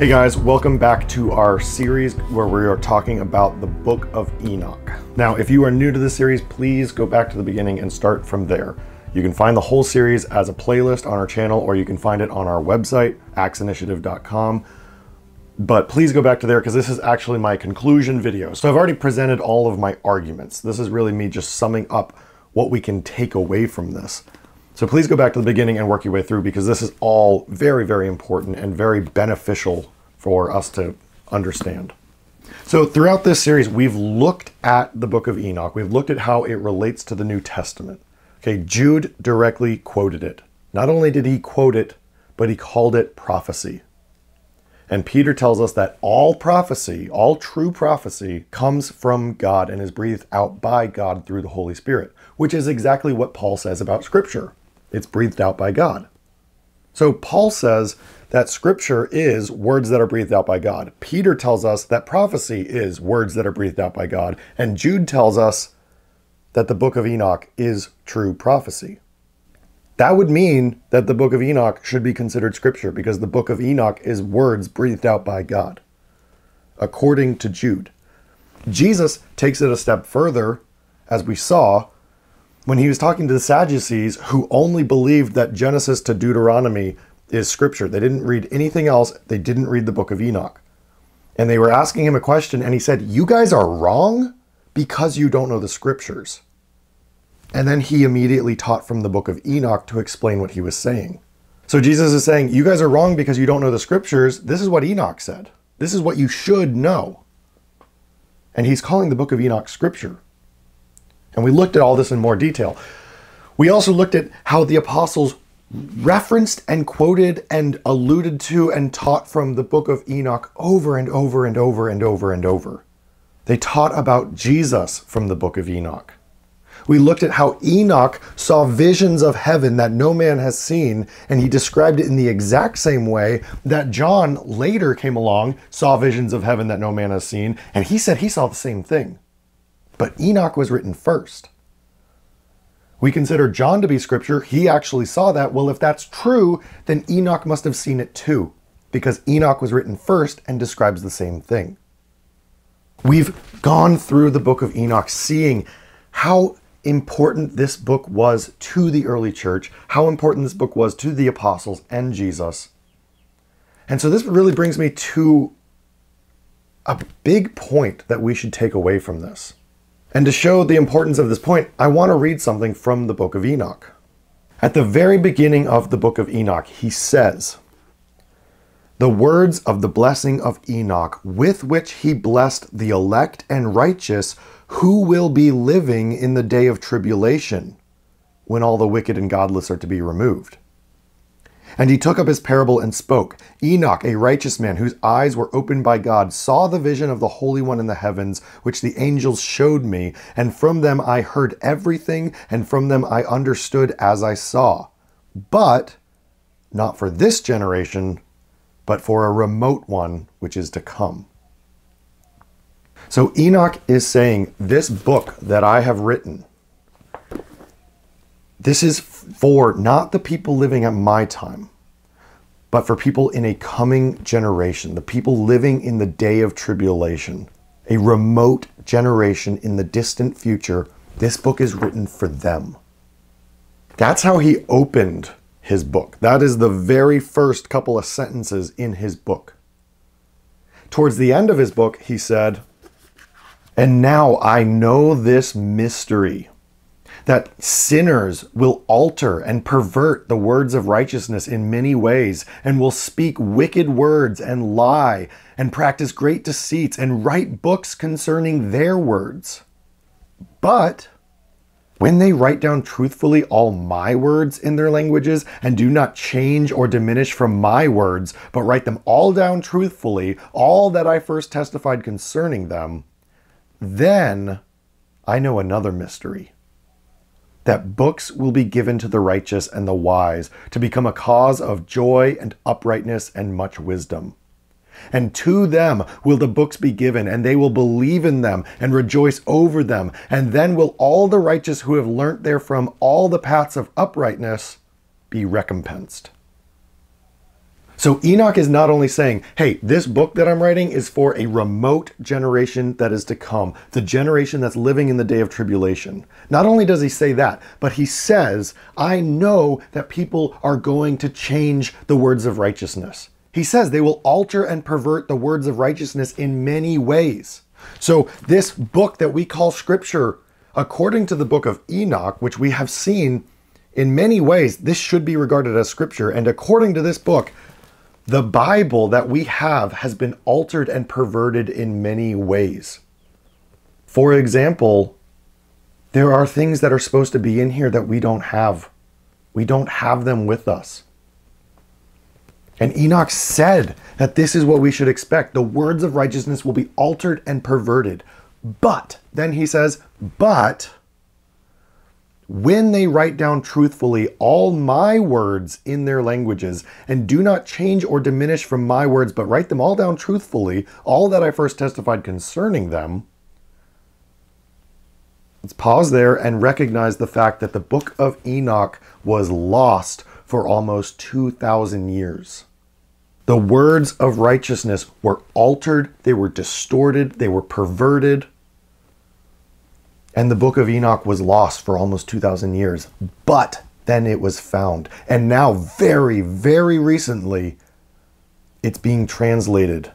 Hey guys, welcome back to our series where we are talking about the Book of Enoch. Now, if you are new to the series, please go back to the beginning and start from there. You can find the whole series as a playlist on our channel, or you can find it on our website, ActsInitiative.com. But please go back to there because this is actually my conclusion video. So I've already presented all of my arguments. This is really me just summing up what we can take away from this. So please go back to the beginning and work your way through because this is all very, very important and very beneficial for us to understand. So throughout this series, we've looked at the book of Enoch. We've looked at how it relates to the New Testament. Okay, Jude directly quoted it. Not only did he quote it, but he called it prophecy. And Peter tells us that all prophecy, all true prophecy, comes from God and is breathed out by God through the Holy Spirit, which is exactly what Paul says about Scripture. It's breathed out by God. So Paul says that scripture is words that are breathed out by God. Peter tells us that prophecy is words that are breathed out by God. And Jude tells us that the book of Enoch is true prophecy. That would mean that the book of Enoch should be considered scripture because the book of Enoch is words breathed out by God, according to Jude. Jesus takes it a step further, as we saw, when he was talking to the Sadducees who only believed that Genesis to Deuteronomy is scripture. They didn't read anything else. They didn't read the book of Enoch. And they were asking him a question, and he said, You guys are wrong because you don't know the scriptures. And then he immediately taught from the book of Enoch to explain what he was saying. So Jesus is saying, You guys are wrong because you don't know the scriptures. This is what Enoch said. This is what you should know. And he's calling the book of Enoch scripture. And we looked at all this in more detail. We also looked at how the apostles referenced and quoted and alluded to and taught from the book of Enoch over and over and over and over and over. They taught about Jesus from the book of Enoch. We looked at how Enoch saw visions of heaven that no man has seen, and he described it in the exact same way that John later came along, saw visions of heaven that no man has seen, and he said he saw the same thing. But Enoch was written first. We consider John to be scripture. He actually saw that. Well, if that's true, then Enoch must have seen it too, because Enoch was written first and describes the same thing. We've gone through the book of Enoch, seeing how important this book was to the early church, how important this book was to the apostles and Jesus. And so this really brings me to a big point that we should take away from this. And to show the importance of this point, I want to read something from the book of Enoch. At the very beginning of the book of Enoch, he says, The words of the blessing of Enoch, with which he blessed the elect and righteous, who will be living in the day of tribulation, when all the wicked and godless are to be removed. And he took up his parable and spoke. Enoch, a righteous man whose eyes were opened by God, saw the vision of the Holy One in the heavens, which the angels showed me, and from them I heard everything, and from them I understood as I saw. But not for this generation, but for a remote one which is to come. So Enoch is saying, This book that I have written, this is for not the people living at my time, but for people in a coming generation, the people living in the day of tribulation, a remote generation in the distant future. This book is written for them. That's how he opened his book. That is the very first couple of sentences in his book. Towards the end of his book, he said, And now I know this mystery that sinners will alter and pervert the words of righteousness in many ways, and will speak wicked words and lie, and practice great deceits, and write books concerning their words. But When they write down truthfully all my words in their languages and do not change or diminish from my words, but write them all down truthfully, all that I first testified concerning them, then I know another mystery. That books will be given to the righteous and the wise to become a cause of joy and uprightness and much wisdom. And to them will the books be given, and they will believe in them and rejoice over them. And then will all the righteous who have learnt therefrom all the paths of uprightness be recompensed. So Enoch is not only saying, hey, this book that I'm writing is for a remote generation that is to come, the generation that's living in the day of tribulation. Not only does he say that, but he says, I know that people are going to change the words of righteousness. He says they will alter and pervert the words of righteousness in many ways. So, this book that we call Scripture, according to the book of Enoch, which we have seen in many ways, this should be regarded as Scripture. And according to this book, the Bible that we have has been altered and perverted in many ways. For example, there are things that are supposed to be in here that we don't have. We don't have them with us. And Enoch said that this is what we should expect. The words of righteousness will be altered and perverted. But, then he says, but when they write down truthfully all my words in their languages, and do not change or diminish from my words, but write them all down truthfully, all that I first testified concerning them. Let's pause there and recognize the fact that the book of Enoch was lost for almost 2,000 years. The words of righteousness were altered, they were distorted, they were perverted. And the book of Enoch was lost for almost 2,000 years. But then it was found. And now, very, very recently, it's being translated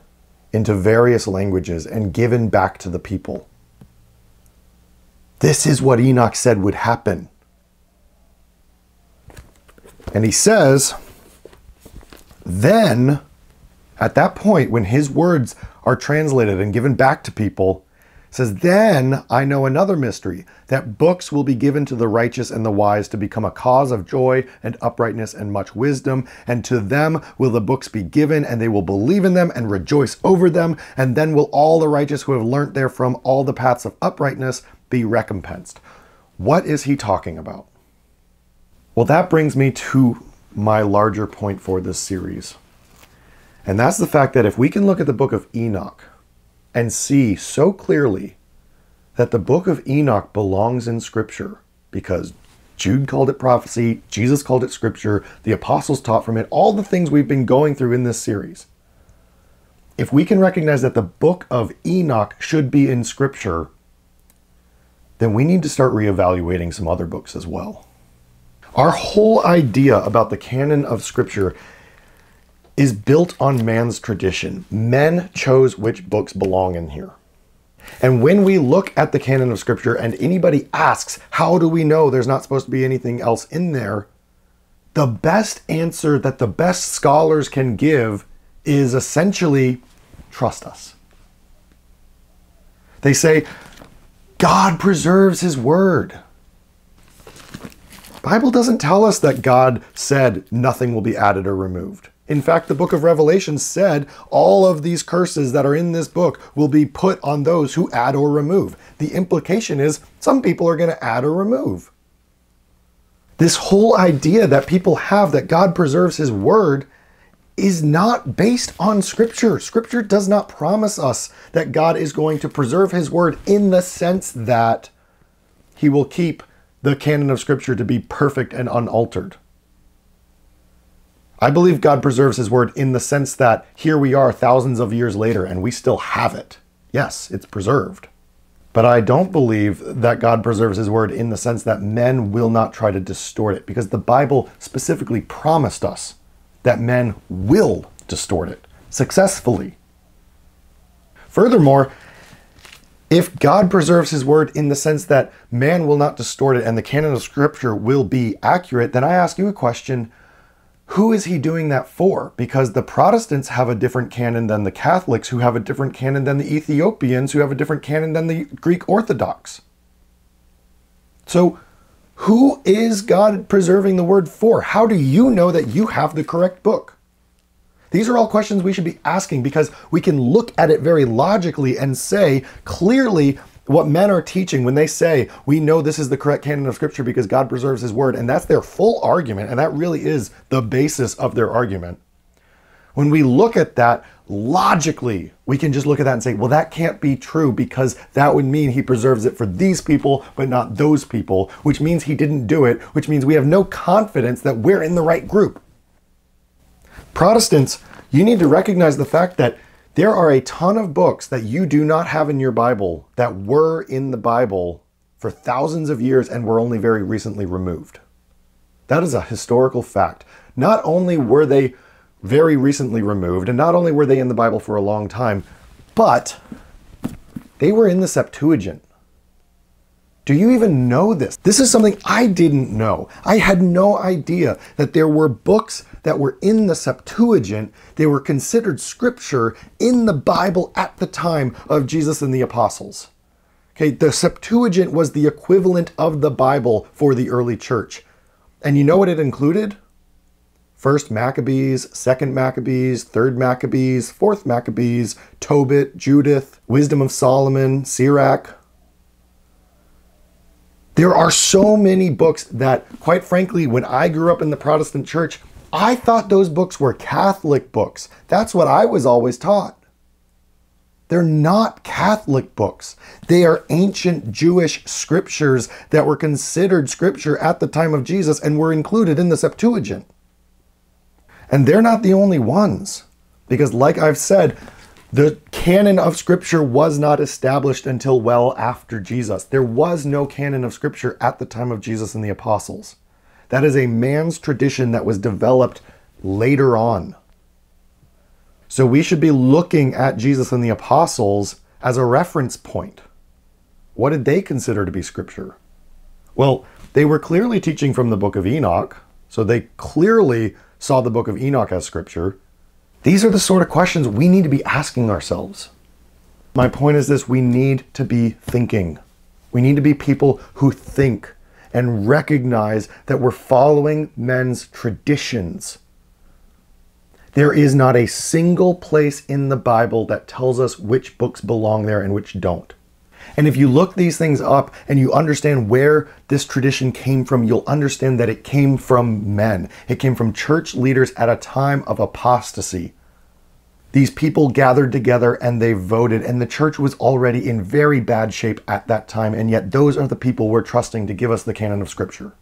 into various languages and given back to the people. This is what Enoch said would happen. And he says, then, at that point, when his words are translated and given back to people, says, Then I know another mystery that books will be given to the righteous and the wise to become a cause of joy and uprightness and much wisdom. And to them will the books be given, and they will believe in them and rejoice over them. And then will all the righteous who have learnt therefrom all the paths of uprightness be recompensed. What is he talking about? Well, that brings me to my larger point for this series. And that's the fact that if we can look at the book of Enoch and see so clearly that the book of Enoch belongs in Scripture because Jude called it prophecy, Jesus called it Scripture, the apostles taught from it, all the things we've been going through in this series. If we can recognize that the book of Enoch should be in Scripture, then we need to start reevaluating some other books as well. Our whole idea about the canon of Scripture is built on man's tradition. Men chose which books belong in here. And when we look at the canon of Scripture and anybody asks, how do we know there's not supposed to be anything else in there? The best answer that the best scholars can give is essentially trust us. They say, God preserves his word. Bible doesn't tell us that God said nothing will be added or removed. In fact, the book of Revelation said all of these curses that are in this book will be put on those who add or remove. The implication is some people are going to add or remove. This whole idea that people have that God preserves his word is not based on scripture. Scripture does not promise us that God is going to preserve his word in the sense that he will keep the canon of Scripture to be perfect and unaltered. I believe God preserves His Word in the sense that here we are thousands of years later and we still have it. Yes, it's preserved. But I don't believe that God preserves His Word in the sense that men will not try to distort it because the Bible specifically promised us that men will distort it successfully. Furthermore, if God preserves his word in the sense that man will not distort it and the canon of scripture will be accurate, then I ask you a question who is he doing that for? Because the Protestants have a different canon than the Catholics, who have a different canon than the Ethiopians, who have a different canon than the Greek Orthodox. So, Who is God preserving the word for? How do you know that you have the correct book? These are all questions we should be asking because we can look at it very logically and say clearly what men are teaching when they say, we know this is the correct canon of scripture because God preserves his word. And that's their full argument. And that really is the basis of their argument. When we look at that logically, we can just look at that and say, well, that can't be true because that would mean he preserves it for these people, but not those people, which means he didn't do it, which means we have no confidence that we're in the right group. Protestants, you need to recognize the fact that there are a ton of books that you do not have in your Bible that were in the Bible for thousands of years and were only very recently removed. That is a historical fact. Not only were they very recently removed, and not only were they in the Bible for a long time, but they were in the Septuagint. Do you even know this? This is something I didn't know. I had no idea that there were books that were in the Septuagint. They were considered scripture in the Bible at the time of Jesus and the apostles. Okay, the Septuagint was the equivalent of the Bible for the early church. And you know what it included? First Maccabees, Second Maccabees, Third Maccabees, Fourth Maccabees, Tobit, Judith, Wisdom of Solomon, Sirach, there are so many books that, quite frankly, when I grew up in the Protestant church, I thought those books were Catholic books. That's what I was always taught. They're not Catholic books. They are ancient Jewish scriptures that were considered scripture at the time of Jesus and were included in the Septuagint. And they're not the only ones. Because, like I've said, the canon of Scripture was not established until well after Jesus. There was no canon of Scripture at the time of Jesus and the apostles. That is a man's tradition that was developed later on. So we should be looking at Jesus and the apostles as a reference point. What did they consider to be Scripture? Well, they were clearly teaching from the book of Enoch, so they clearly saw the book of Enoch as Scripture. These are the sort of questions we need to be asking ourselves. My point is this we need to be thinking. We need to be people who think and recognize that we're following men's traditions. There is not a single place in the Bible that tells us which books belong there and which don't. And if you look these things up and you understand where this tradition came from, you'll understand that it came from men. It came from church leaders at a time of apostasy. These people gathered together and they voted, and the church was already in very bad shape at that time, and yet those are the people we're trusting to give us the canon of Scripture.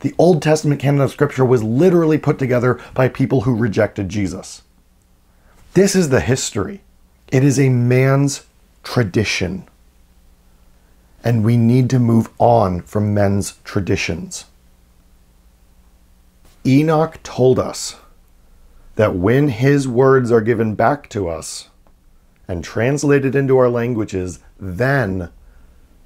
The Old Testament canon of Scripture was literally put together by people who rejected Jesus. This is the history. It is a man's tradition and we need to move on from men's traditions. Enoch told us that when his words are given back to us and translated into our languages, then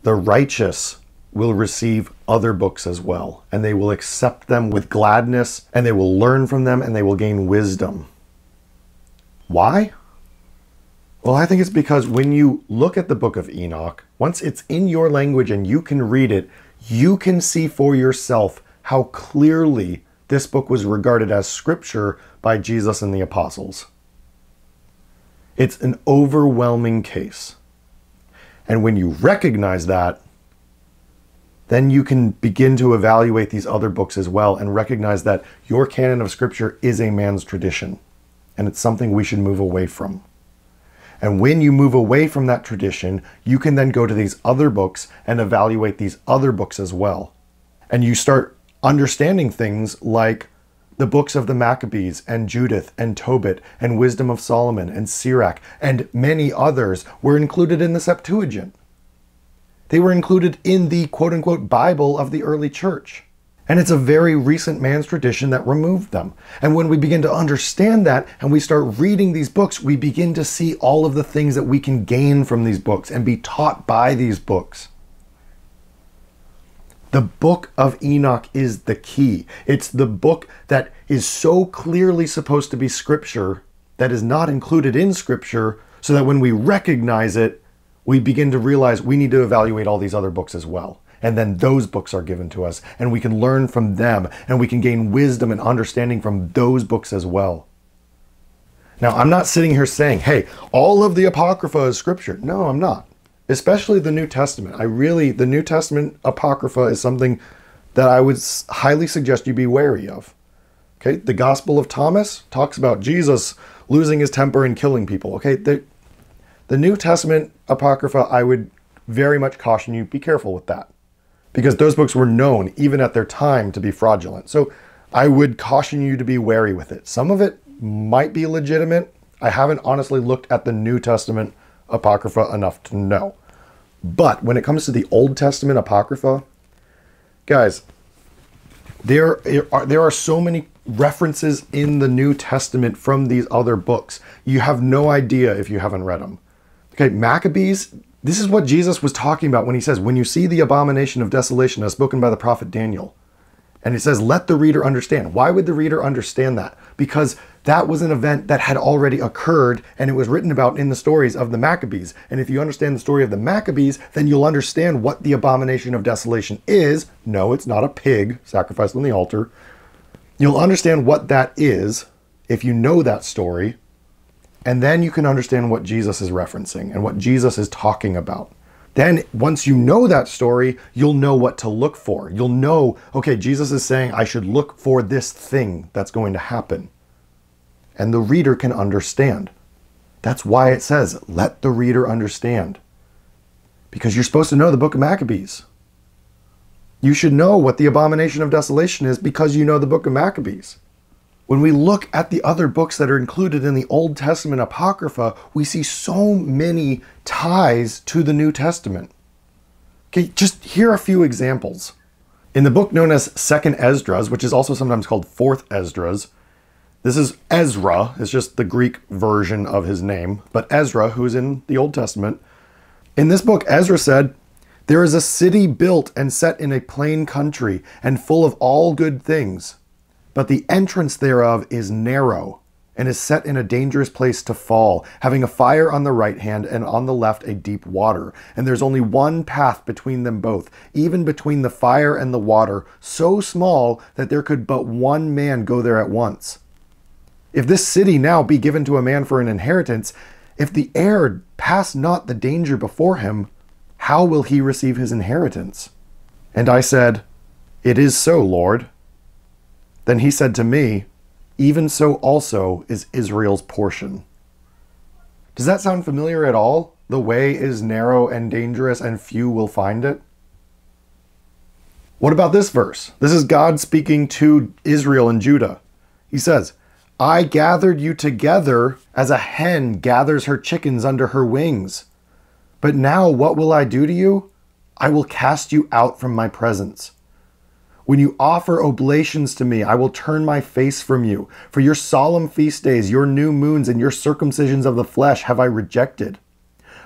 the righteous will receive other books as well, and they will accept them with gladness, and they will learn from them, and they will gain wisdom. Why? Well, I think it's because when you look at the book of Enoch, once it's in your language and you can read it, you can see for yourself how clearly this book was regarded as scripture by Jesus and the apostles. It's an overwhelming case. And when you recognize that, then you can begin to evaluate these other books as well and recognize that your canon of scripture is a man's tradition. And it's something we should move away from. And when you move away from that tradition, you can then go to these other books and evaluate these other books as well. And you start understanding things like the books of the Maccabees and Judith and Tobit and Wisdom of Solomon and Sirach and many others were included in the Septuagint. They were included in the quote unquote Bible of the early church. And it's a very recent man's tradition that removed them. And when we begin to understand that and we start reading these books, we begin to see all of the things that we can gain from these books and be taught by these books. The book of Enoch is the key. It's the book that is so clearly supposed to be scripture that is not included in scripture, so that when we recognize it, we begin to realize we need to evaluate all these other books as well. And then those books are given to us, and we can learn from them, and we can gain wisdom and understanding from those books as well. Now, I'm not sitting here saying, hey, all of the Apocrypha is scripture. No, I'm not. Especially the New Testament. I really, the New Testament Apocrypha is something that I would highly suggest you be wary of. Okay, the Gospel of Thomas talks about Jesus losing his temper and killing people. Okay, the, the New Testament Apocrypha, I would very much caution you be careful with that because those books were known even at their time to be fraudulent. So I would caution you to be wary with it. Some of it might be legitimate. I haven't honestly looked at the New Testament Apocrypha enough to know. But when it comes to the Old Testament Apocrypha, guys, there are, there are so many references in the New Testament from these other books. You have no idea if you haven't read them. Okay, Maccabees, this is what Jesus was talking about when he says, When you see the abomination of desolation as spoken by the prophet Daniel. And he says, Let the reader understand. Why would the reader understand that? Because that was an event that had already occurred and it was written about in the stories of the Maccabees. And if you understand the story of the Maccabees, then you'll understand what the abomination of desolation is. No, it's not a pig sacrificed on the altar. You'll understand what that is if you know that story. And then you can understand what Jesus is referencing and what Jesus is talking about. Then, once you know that story, you'll know what to look for. You'll know, okay, Jesus is saying I should look for this thing that's going to happen. And the reader can understand. That's why it says, let the reader understand. Because you're supposed to know the book of Maccabees. You should know what the abomination of desolation is because you know the book of Maccabees. When we look at the other books that are included in the Old Testament Apocrypha, we see so many ties to the New Testament. Okay, just here are a few examples. In the book known as Second Esdras, which is also sometimes called Fourth Esdras, this is Ezra, it's just the Greek version of his name, but Ezra, who is in the Old Testament. In this book, Ezra said, there is a city built and set in a plain country, and full of all good things. But the entrance thereof is narrow, and is set in a dangerous place to fall, having a fire on the right hand, and on the left a deep water. And there's only one path between them both, even between the fire and the water, so small that there could but one man go there at once. If this city now be given to a man for an inheritance, if the heir pass not the danger before him, how will he receive his inheritance? And I said, It is so, Lord. Then he said to me, Even so also is Israel's portion. Does that sound familiar at all? The way is narrow and dangerous, and few will find it. What about this verse? This is God speaking to Israel and Judah. He says, I gathered you together as a hen gathers her chickens under her wings. But now what will I do to you? I will cast you out from my presence. When you offer oblations to me, I will turn my face from you. For your solemn feast days, your new moons, and your circumcisions of the flesh have I rejected.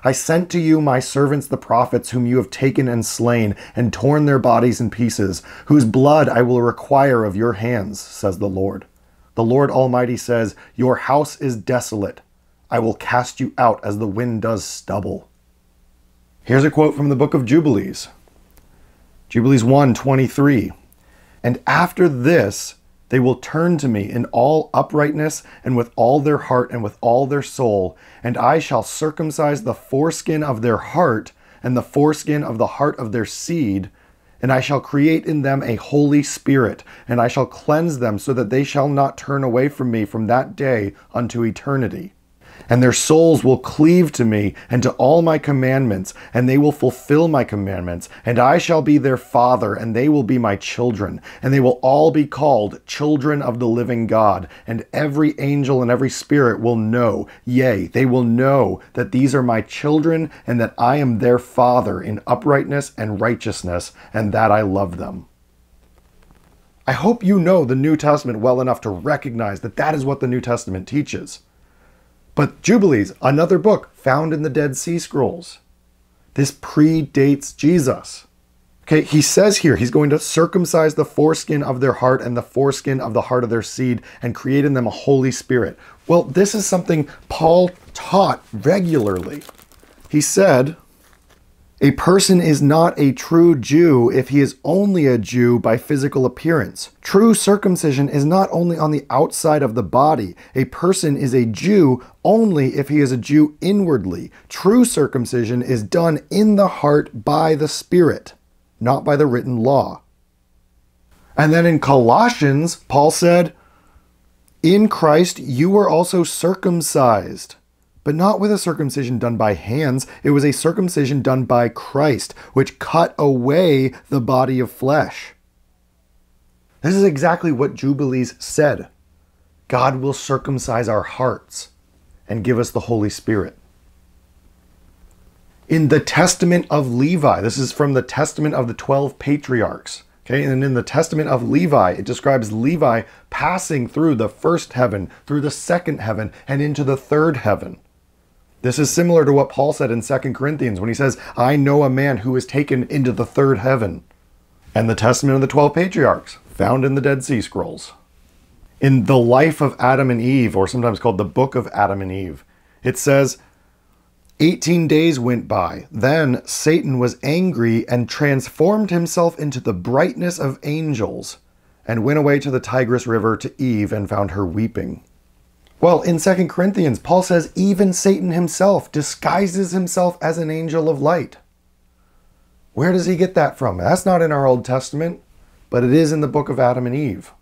I sent to you my servants the prophets, whom you have taken and slain, and torn their bodies in pieces, whose blood I will require of your hands, says the Lord. The Lord Almighty says, Your house is desolate. I will cast you out as the wind does stubble. Here's a quote from the book of Jubilees. Jubilees 1:23. And after this they will turn to me in all uprightness and with all their heart and with all their soul, and I shall circumcise the foreskin of their heart and the foreskin of the heart of their seed, and I shall create in them a holy spirit, and I shall cleanse them so that they shall not turn away from me from that day unto eternity and their souls will cleave to me and to all my commandments, and they will fulfill my commandments. And I shall be their father, and they will be my children. And they will all be called children of the living God. And every angel and every spirit will know, yea, they will know that these are my children, and that I am their father in uprightness and righteousness, and that I love them. I hope you know the New Testament well enough to recognize that that is what the New Testament teaches. But Jubilees, another book found in the Dead Sea Scrolls. This predates Jesus. Okay, he says here he's going to circumcise the foreskin of their heart and the foreskin of the heart of their seed and create in them a Holy Spirit. Well, this is something Paul taught regularly. He said A person is not a true Jew if he is only a Jew by physical appearance. True circumcision is not only on the outside of the body. A person is a Jew only if he is a Jew inwardly. True circumcision is done in the heart by the Spirit, not by the written law. And then in Colossians, Paul said, In Christ you were also circumcised but not with a circumcision done by hands. It was a circumcision done by Christ, which cut away the body of flesh. This is exactly what Jubilees said God will circumcise our hearts and give us the Holy Spirit. In the Testament of Levi, this is from the Testament of the 12 patriarchs. Okay, and in the Testament of Levi, it describes Levi passing through the first heaven, through the second heaven, and into the third heaven. This is similar to what Paul said in 2 Corinthians when he says, I know a man who is taken into the third heaven. And the Testament of the 12 patriarchs, found in the Dead Sea Scrolls. In the life of Adam and Eve, or sometimes called the Book of Adam and Eve, it says, 18 days went by. Then Satan was angry and transformed himself into the brightness of angels and went away to the Tigris River to Eve and found her weeping. Well, in 2 Corinthians, Paul says even Satan himself disguises himself as an angel of light. Where does he get that from? That's not in our Old Testament, but it is in the book of Adam and Eve.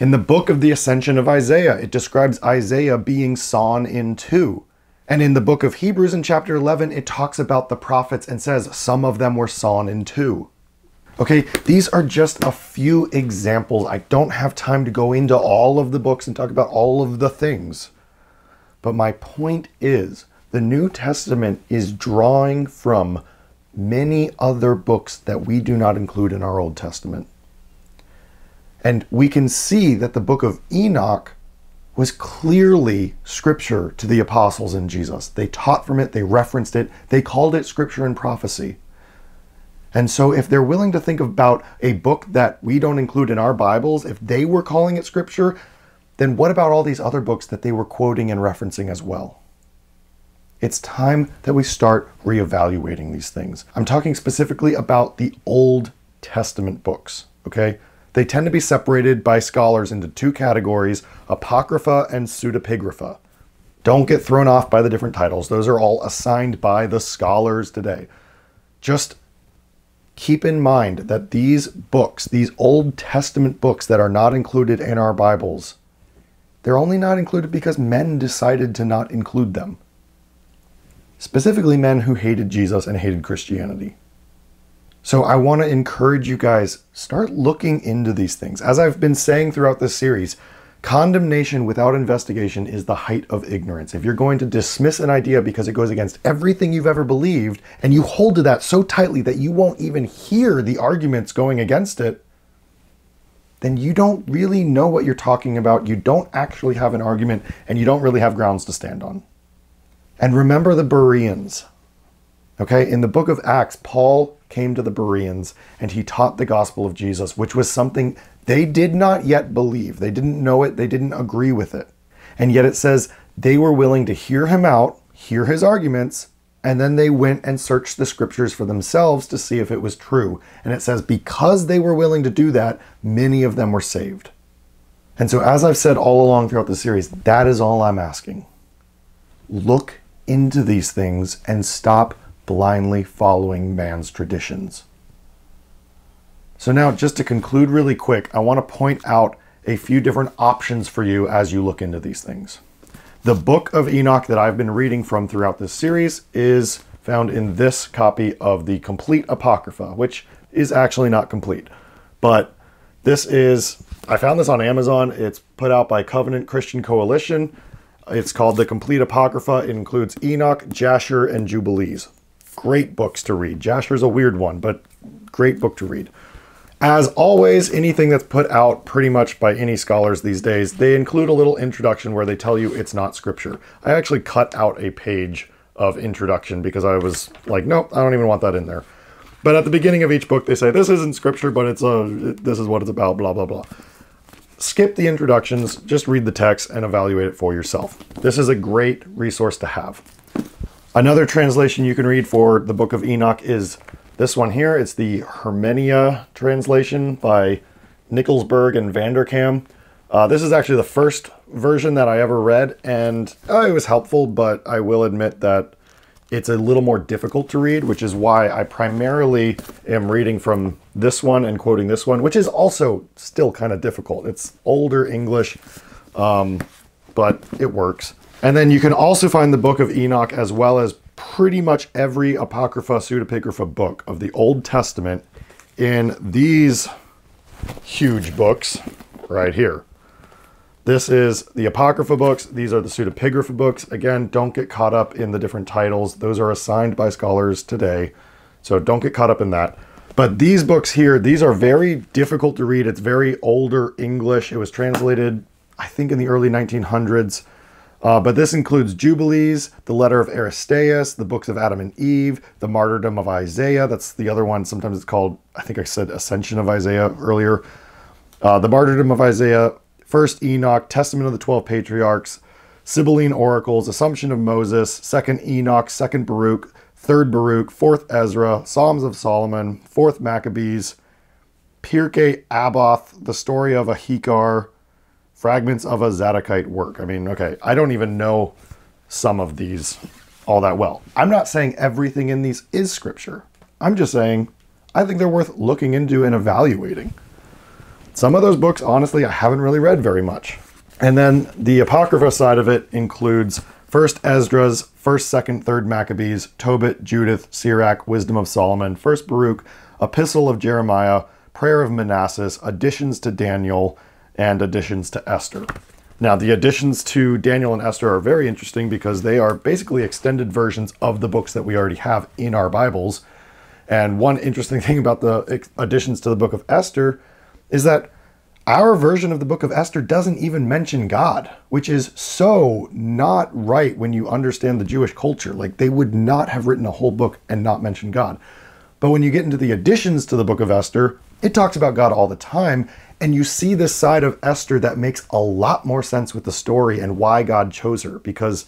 In the book of the Ascension of Isaiah, it describes Isaiah being sawn in two. And in the book of Hebrews in chapter 11, it talks about the prophets and says some of them were sawn in two. Okay, these are just a few examples. I don't have time to go into all of the books and talk about all of the things. But my point is, the New Testament is drawing from many other books that we do not include in our Old Testament. And we can see that the book of Enoch was clearly scripture to the apostles in Jesus. They taught from it, they referenced it, they called it scripture and prophecy. And so, if they're willing to think about a book that we don't include in our Bibles, if they were calling it scripture, then what about all these other books that they were quoting and referencing as well? It's time that we start reevaluating these things. I'm talking specifically about the Old Testament books, okay? They tend to be separated by scholars into two categories Apocrypha and Pseudepigrapha. Don't get thrown off by the different titles, those are all assigned by the scholars today. Just keep in mind that these books, these Old Testament books that are not included in our Bibles, they're only not included because men decided to not include them. Specifically, men who hated Jesus and hated Christianity. So I want to encourage you guys start looking into these things. As I've been saying throughout this series, Condemnation without investigation is the height of ignorance. If you're going to dismiss an idea because it goes against everything you've ever believed, and you hold to that so tightly that you won't even hear the arguments going against it, then you don't really know what you're talking about. You don't actually have an argument, and you don't really have grounds to stand on. And remember the Bereans. Okay, in the book of Acts, Paul came to the Bereans and he taught the gospel of Jesus, which was something they did not yet believe. They didn't know it. They didn't agree with it. And yet it says they were willing to hear him out, hear his arguments, and then they went and searched the scriptures for themselves to see if it was true. And it says because they were willing to do that, many of them were saved. And so, as I've said all along throughout the series, that is all I'm asking. Look into these things and stop blindly following man's traditions. So now just to conclude really quick, I want to point out a few different options for you as you look into these things. The book of Enoch that I've been reading from throughout this series is found in this copy of the Complete Apocrypha, which is actually not complete. But this is, I found this on Amazon. It's put out by Covenant Christian Coalition. It's called The Complete Apocrypha. It includes Enoch, Jasher, and Jubilees. Great books to read. Jasher's a weird one, but great book to read. As always, anything that's put out pretty much by any scholars these days, they include a little introduction where they tell you it's not scripture. I actually cut out a page of introduction because I was like, nope, I don't even want that in there. But at the beginning of each book, they say, this isn't scripture, but it's a, this is what it's about, blah, blah, blah. Skip the introductions, just read the text and evaluate it for yourself. This is a great resource to have. Another translation you can read for the book of Enoch is this one here. It's the Hermeneia translation by Nickelsburg and VanderKam. Uh, this is actually the first version that I ever read, and uh, it was helpful, but I will admit that it's a little more difficult to read, which is why I primarily am reading from this one and quoting this one, which is also still kind of difficult. It's older English, um, but it works. And then you can also find the Book of Enoch as well as pretty much every Apocrypha, Pseudepigrapha book of the Old Testament in these huge books right here. This is the Apocrypha books. These are the pseudepigrapha books. Again, don't get caught up in the different titles. Those are assigned by scholars today. So don't get caught up in that. But these books here, these are very difficult to read. It's very older English. It was translated, I think, in the early 1900s. Uh, but this includes Jubilees, the letter of Aristeas, the books of Adam and Eve, the martyrdom of Isaiah. That's the other one. Sometimes it's called, I think I said Ascension of Isaiah earlier. Uh, the martyrdom of Isaiah, First Enoch, Testament of the Twelve Patriarchs, Sibylline Oracles, Assumption of Moses, Second Enoch, Second Baruch, Third Baruch, Fourth Ezra, Psalms of Solomon, Fourth Maccabees, Pirkei Avot, the story of Ahikar, fragments of a Zadokite work. I mean, okay, I don't even know some of these all that well. I'm not saying everything in these is scripture. I'm just saying I think they're worth looking into and evaluating. Some of those books, honestly, I haven't really read very much. And then the Apocrypha side of it includes First Esdras, First, Second, Third Maccabees, Tobit, Judith, Sirach, Wisdom of Solomon, First Baruch, Epistle of Jeremiah, Prayer of Manasses, additions to Daniel, and additions to Esther. Now, the additions to Daniel and Esther are very interesting because they are basically extended versions of the books that we already have in our Bibles. And one interesting thing about the additions to the book of Esther is that our version of the book of Esther doesn't even mention God, which is so not right when you understand the Jewish culture. Like they would not have written a whole book and not mention God. But when you get into the additions to the book of Esther, it talks about God all the time. And you see this side of Esther that makes a lot more sense with the story and why God chose her. Because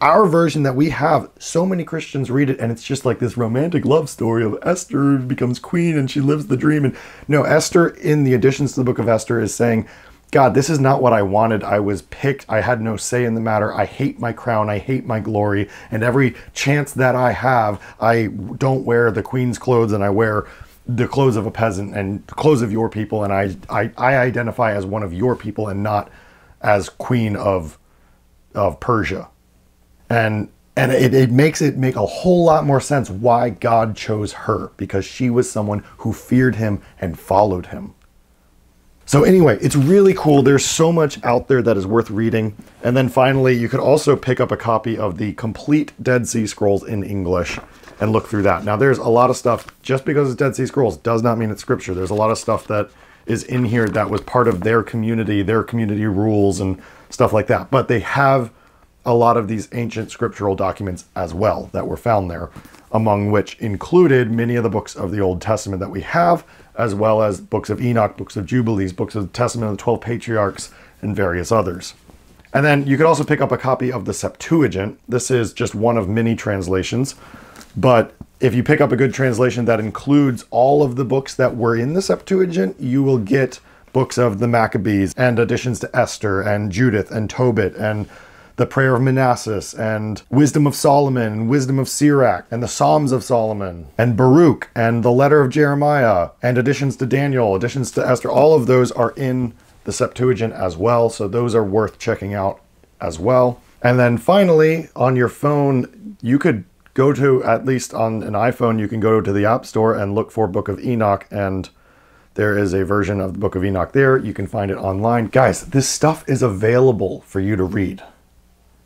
our version that we have, so many Christians read it and it's just like this romantic love story of Esther becomes queen and she lives the dream. And no, Esther in the additions to the book of Esther is saying, God, this is not what I wanted. I was picked. I had no say in the matter. I hate my crown. I hate my glory. And every chance that I have, I don't wear the queen's clothes and I wear the clothes of a peasant and clothes of your people. And I, I, I identify as one of your people and not as queen of, of Persia and and it, it makes it make a whole lot more sense why God chose her because she was someone who feared him and followed him. So anyway, it's really cool. There's so much out there that is worth reading. And then finally, you could also pick up a copy of the complete Dead Sea Scrolls in English and look through that. Now, there's a lot of stuff, just because it's Dead Sea Scrolls does not mean it's scripture. There's a lot of stuff that is in here that was part of their community, their community rules and stuff like that. But they have a lot of these ancient scriptural documents as well that were found there, among which included many of the books of the Old Testament that we have, as well as books of Enoch, books of Jubilees, books of the Testament of the 12 Patriarchs, and various others. And then you could also pick up a copy of the Septuagint. This is just one of many translations, but if you pick up a good translation that includes all of the books that were in the Septuagint, you will get books of the Maccabees and additions to Esther and Judith and Tobit and the Prayer of Manasses and Wisdom of Solomon and Wisdom of Sirach and the Psalms of Solomon and Baruch and the Letter of Jeremiah and additions to Daniel, additions to Esther. All of those are in the Septuagint as well, so those are worth checking out as well. And then finally, on your phone, you could go to, at least on an iPhone, you can go to the App Store and look for Book of Enoch and there is a version of the Book of Enoch there. You can find it online. Guys, this stuff is available for you to read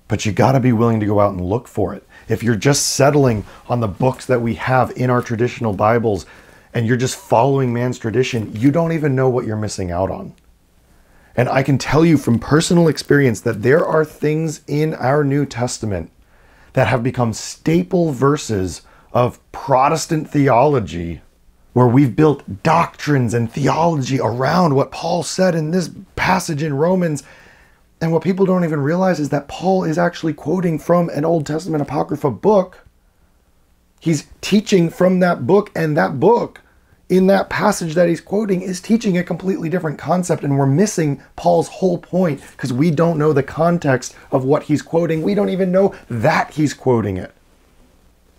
but you got to be willing to go out and look for it. If you're just settling on the books that we have in our traditional Bibles and you're just following man's tradition, you don't even know what you're missing out on. And I can tell you from personal experience that there are things in our New Testament that have become staple verses of Protestant theology where we've built doctrines and theology around what Paul said in this passage in Romans And what people don't even realize is that Paul is actually quoting from an Old Testament Apocrypha book. He's teaching from that book, and that book, in that passage that he's quoting, is teaching a completely different concept. And we're missing Paul's whole point because we don't know the context of what he's quoting. We don't even know that he's quoting it.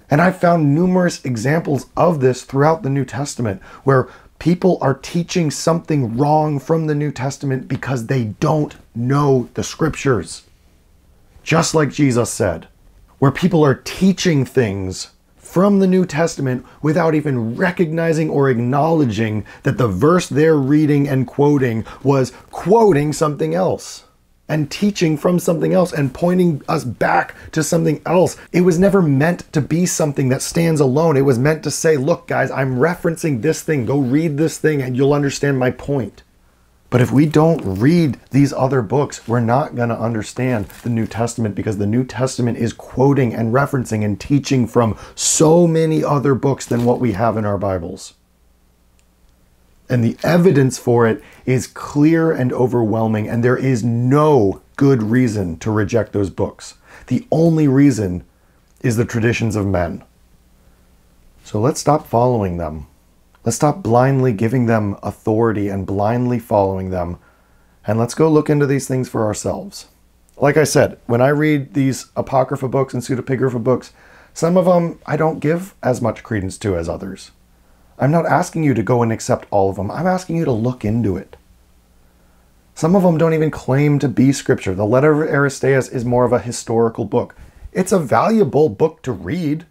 And I've found numerous examples of this throughout the New Testament where people are teaching something wrong from the New Testament because they don't know the scriptures. Just like Jesus said, where people are teaching things from the New Testament without even recognizing or acknowledging that the verse they're reading and quoting was quoting something else and teaching from something else and pointing us back to something else. It was never meant to be something that stands alone. It was meant to say, look, guys, I'm referencing this thing. Go read this thing and you'll understand my point. But if we don't read these other books, we're not going to understand the New Testament because the New Testament is quoting and referencing and teaching from so many other books than what we have in our Bibles. And the evidence for it is clear and overwhelming, and there is no good reason to reject those books. The only reason is the traditions of men. So let's stop following them. Let's stop blindly giving them authority and blindly following them. And let's go look into these things for ourselves. Like I said, when I read these Apocrypha books and pseudepigrapha books, some of them I don't give as much credence to as others. I'm not asking you to go and accept all of them. I'm asking you to look into it. Some of them don't even claim to be scripture. The letter of Aristeas is more of a historical book. It's a valuable book to read.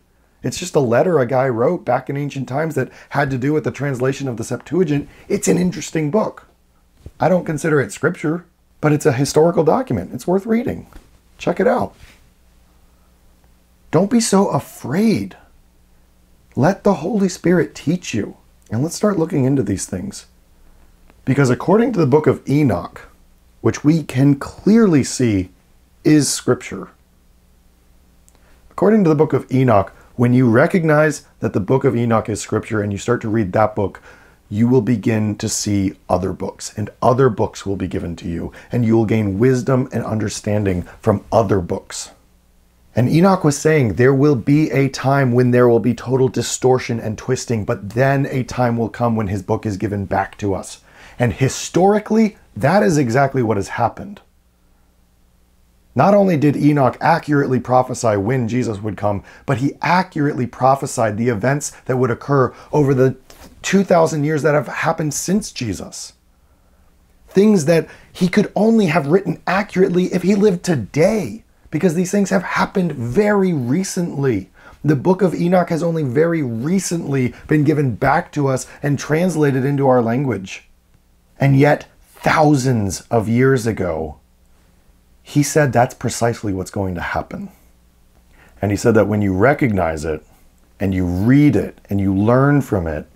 It's just a letter a guy wrote back in ancient times that had to do with the translation of the Septuagint. It's an interesting book. I don't consider it scripture, but it's a historical document. It's worth reading. Check it out. Don't be so afraid let the Holy Spirit teach you. And let's start looking into these things. Because according to the book of Enoch, which we can clearly see is scripture, according to the book of Enoch, when you recognize that the book of Enoch is scripture and you start to read that book, you will begin to see other books, and other books will be given to you, and you will gain wisdom and understanding from other books. And Enoch was saying there will be a time when there will be total distortion and twisting, but then a time will come when his book is given back to us. And historically, that is exactly what has happened. Not only did Enoch accurately prophesy when Jesus would come, but he accurately prophesied the events that would occur over the 2,000 years that have happened since Jesus. Things that he could only have written accurately if he lived today because these things have happened very recently. The book of Enoch has only very recently been given back to us and translated into our language. And yet, thousands of years ago, he said that's precisely what's going to happen. And he said that when you recognize it and you read it and you learn from it,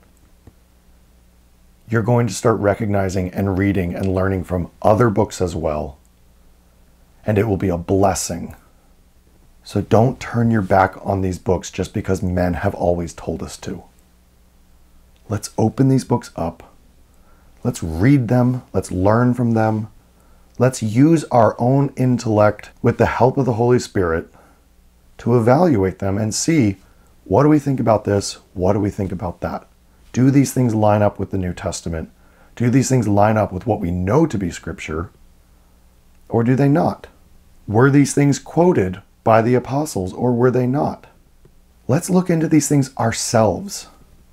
you're going to start recognizing and reading and learning from other books as well and it will be a blessing. So don't turn your back on these books just because men have always told us to. Let's open these books up. Let's read them. Let's learn from them. Let's use our own intellect with the help of the Holy Spirit to evaluate them and see what do we think about this? What do we think about that? Do these things line up with the New Testament? Do these things line up with what we know to be Scripture? Or do they not? Were these things quoted by the apostles or were they not? Let's look into these things ourselves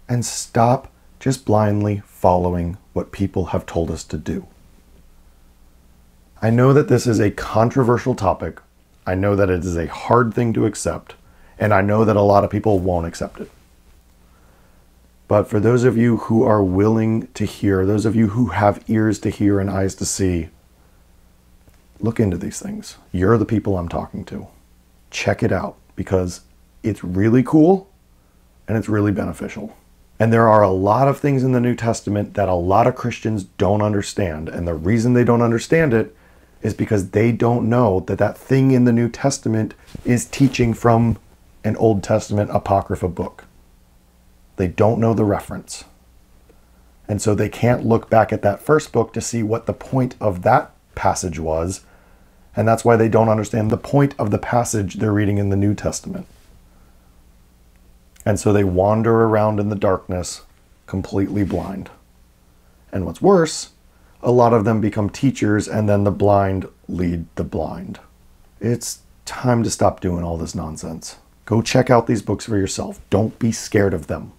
and stop just blindly following what people have told us to do. I know that this is a controversial topic. I know that it is a hard thing to accept, and I know that a lot of people won't accept it. But for those of you who are willing to hear, those of you who have ears to hear and eyes to see, look into these things. You're the people I'm talking to. Check it out because it's really cool and it's really beneficial. And there are a lot of things in the New Testament that a lot of Christians don't understand. And the reason they don't understand it is because they don't know that that thing in the New Testament is teaching from an Old Testament Apocrypha book. They don't know the reference. And so they can't look back at that first book to see what the point of that passage was And that's why they don't understand the point of the passage they're reading in the New Testament. And so they wander around in the darkness, completely blind. And what's worse, a lot of them become teachers, and then the blind lead the blind. It's time to stop doing all this nonsense. Go check out these books for yourself. Don't be scared of them.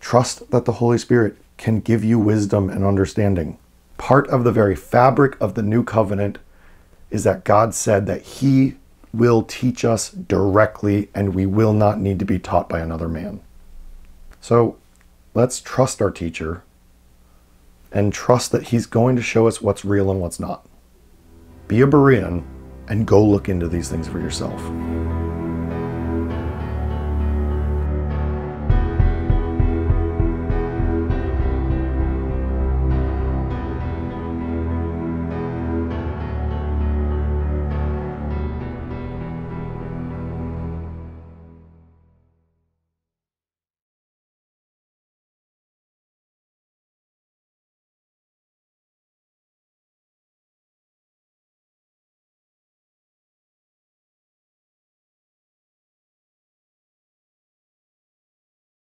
Trust that the Holy Spirit can give you wisdom and understanding. Part of the very fabric of the new covenant is that God said that He will teach us directly and we will not need to be taught by another man. So let's trust our teacher and trust that he's going to show us what's real and what's not. Be a Berean and go look into these things for yourself.